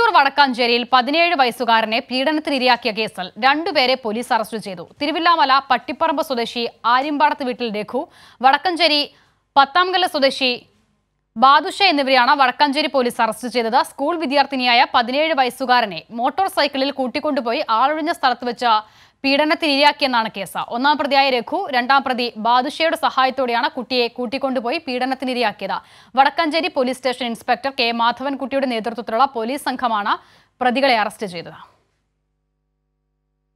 തൃശൂർ വടക്കാഞ്ചേരിയിൽ പതിനേഴ് വയസ്സുകാരനെ പീഡനത്തിനിരയാക്കിയ കേസിൽ രണ്ടുപേരെ പോലീസ് അറസ്റ്റ് ചെയ്തു. തിരുവില്ലാമല പട്ടിപ്പറമ്പ് സ്വദേശി ആര്യമ്പാടത്ത് വീട്ടിൽ രഘു വടക്കഞ്ചേരി പത്താംകല്ല സ്വദേശി ബാദുഷ എന്നിവരെയാണ് വടക്കാഞ്ചേരി പോലീസ് അറസ്റ്റ് ചെയ്തത്. സ്കൂൾ വിദ്യാർത്ഥിനിയായ പതിനേഴ് വയസ്സുകാരനെ മോട്ടോർ സൈക്കിളിൽ കൂട്ടിക്കൊണ്ടുപോയി ആളൊഴിഞ്ഞ സ്ഥലത്ത് വെച്ച് പീഡനത്തിനിരയാക്കിയെന്നാണ് കേസ്. ഒന്നാം പ്രതിയായ രഘു രണ്ടാം പ്രതി ബാദുഷയുടെ സഹായത്തോടെയാണ് കുട്ടിയെ കൂട്ടിക്കൊണ്ടുപോയി പീഡനത്തിനിരയാക്കിയത്. Vadakkanchery police station inspector K. മാധവൻകുട്ടിയുടെ നേതൃത്വത്തിലുള്ള പോലീസ് സംഘമാണ് പ്രതികളെ അറസ്റ്റ് ചെയ്തത്.